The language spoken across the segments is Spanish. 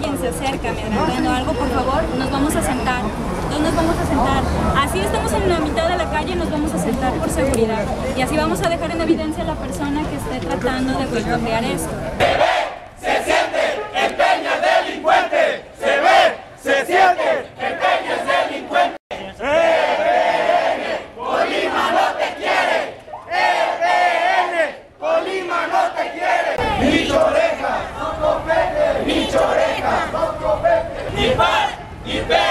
alguien se acerca amedrentando algo, por favor, nos vamos a sentar. ¿Dónde nos vamos a sentar? Así estamos en la mitad de la calle, nos vamos a sentar por seguridad. Y así vamos a dejar en evidencia a la persona que esté tratando de boicotear esto. Ibar, Iber.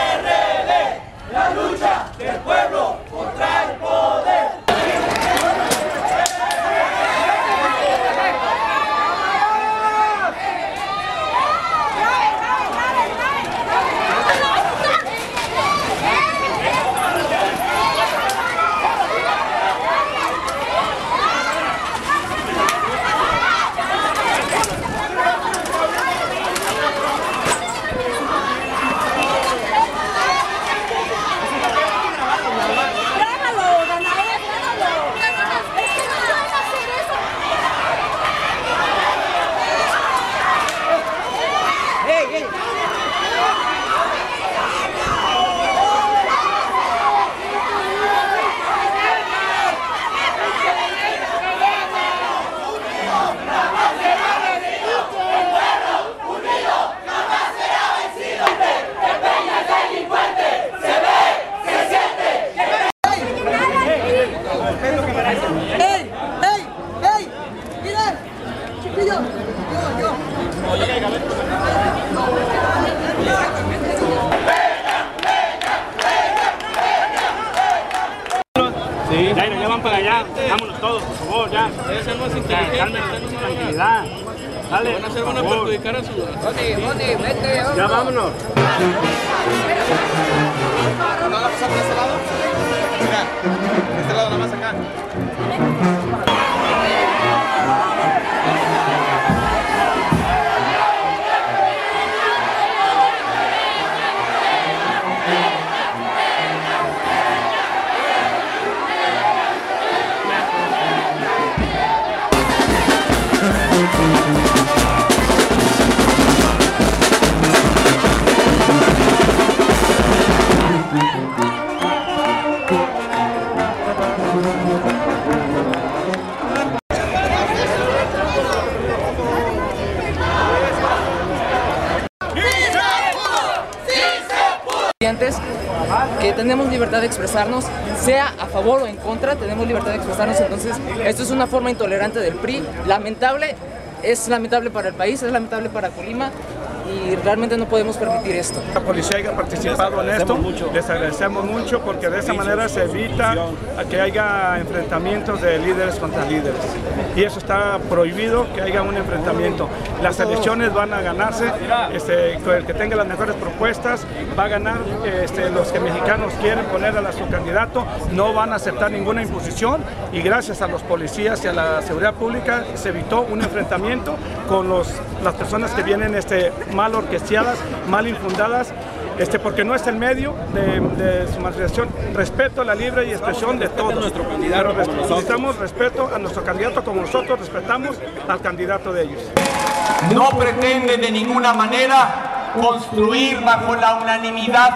¡Ey! ¡Ey! ¡Ey! ¡Miren! ¡Chiquillo! ¡Yo, yo! Sí. Jairo, ya van para allá. Vámonos todos, por favor, ya. Debe ser más inteligente. cálmense, tranquilidad. Dale, Van a hacer van a perjudicar a su... Ya vámonos. Que tenemos libertad de expresarnos, sea a favor o en contra, tenemos libertad de expresarnos, entonces esto es una forma intolerante del PRI, lamentable, es lamentable para el país, es lamentable para Colima y realmente no podemos permitir esto. La policía haya participado en esto, les agradecemos mucho porque de esa manera se evita que haya enfrentamientos de líderes contra líderes. Y eso está prohibido que haya un enfrentamiento. Las elecciones van a ganarse, este, el que tenga las mejores propuestas va a ganar este, los que mexicanos quieren poner a la- su candidato, no van a aceptar ninguna imposición y gracias a los policías y a la seguridad pública se evitó un enfrentamiento con los, las personas que vienen este, mal orquestadas, mal infundadas, este, porque no es el medio de, de su manifestación. Respeto a la libre y expresión de todos. Pero res- necesitamos respeto a nuestro candidato como nosotros respetamos al candidato de ellos. no pretende de ninguna manera construir bajo la unanimidad,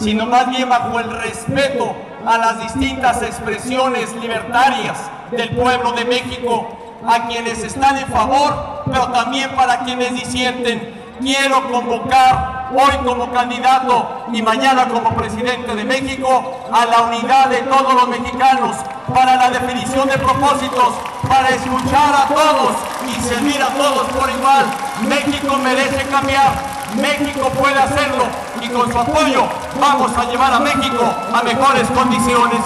sino más bien bajo el respeto a las distintas expresiones libertarias del pueblo de México, a quienes están en favor, pero también para quienes disienten. Quiero convocar hoy como candidato y mañana como presidente de México a la unidad de todos los mexicanos para la definición de propósitos, para escuchar a todos y servir a todos por igual. México merece cambiar, México puede hacerlo y con su apoyo vamos a llevar a México a mejores condiciones.